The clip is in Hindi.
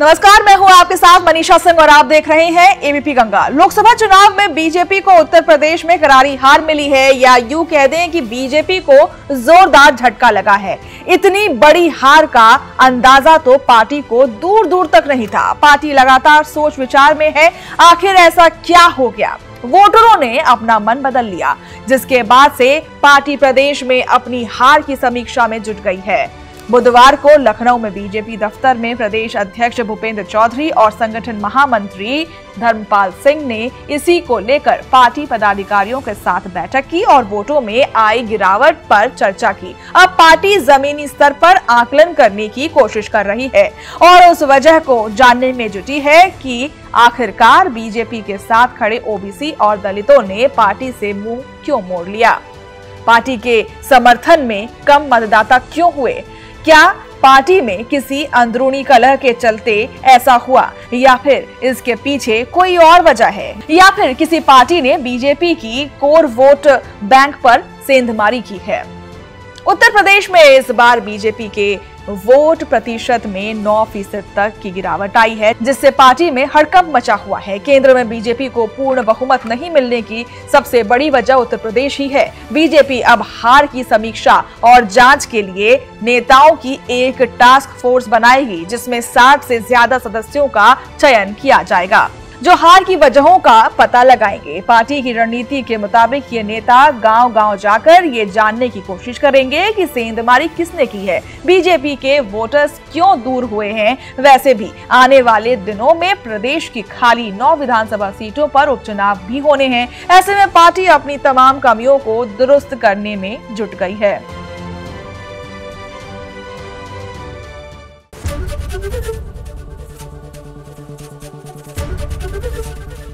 नमस्कार, मैं हूँ आपके साथ मनीषा सिंह और आप देख रहे हैं एबीपी गंगा। लोकसभा चुनाव में बीजेपी को उत्तर प्रदेश में करारी हार मिली है या यूँ कह दें कि बीजेपी को जोरदार झटका लगा है। इतनी बड़ी हार का अंदाज़ा तो पार्टी को दूर दूर तक नहीं था। पार्टी लगातार सोच विचार में है, आखिर ऐसा क्या हो गया? वोटरों ने अपना मन बदल लिया, जिसके बाद से पार्टी प्रदेश में अपनी हार की समीक्षा में जुट गई है। बुधवार को लखनऊ में बीजेपी दफ्तर में प्रदेश अध्यक्ष भूपेंद्र चौधरी और संगठन महामंत्री धर्मपाल सिंह ने इसी को लेकर पार्टी पदाधिकारियों के साथ बैठक की और वोटों में आई गिरावट पर चर्चा की। अब पार्टी जमीनी स्तर पर आकलन करने की कोशिश कर रही है और उस वजह को जानने में जुटी है कि आखिरकार बीजेपी के साथ खड़े ओबीसी और दलितों ने पार्टी से मुँह क्यों मोड़ लिया? पार्टी के समर्थन में कम मतदाता क्यों हुए? क्या पार्टी में किसी अंदरूनी कलह के चलते ऐसा हुआ? या फिर इसके पीछे कोई और वजह है? या फिर किसी पार्टी ने बीजेपी की कोर वोट बैंक पर सेंधमारी की है? उत्तर प्रदेश में इस बार बीजेपी के वोट प्रतिशत में 9 फ़ीसद तक की गिरावट आई है, जिससे पार्टी में हड़कंप मचा हुआ है। केंद्र में बीजेपी को पूर्ण बहुमत नहीं मिलने की सबसे बड़ी वजह उत्तर प्रदेश ही है। बीजेपी अब हार की समीक्षा और जाँच के लिए नेताओं की एक टास्क फोर्स बनाएगी, जिसमें 60 से ज़्यादा सदस्यों का चयन किया जाएगा। जो हार की वजहों का पता लगाएँगे। पार्टी की रणनीति के मुताबिक ये नेता गांव-गांव जाकर ये जानने की कोशिश करेंगे कि सेंधमारी किसने की है। बीजेपी के वोटर्स क्यों दूर हुए हैं? वैसे भी आने वाले दिनों में प्रदेश की खाली नौ विधानसभा सीटों पर उपचुनाव भी होने हैं। ऐसे में पार्टी अपनी तमाम कमियों को दुरुस्त करने में जुट गई है।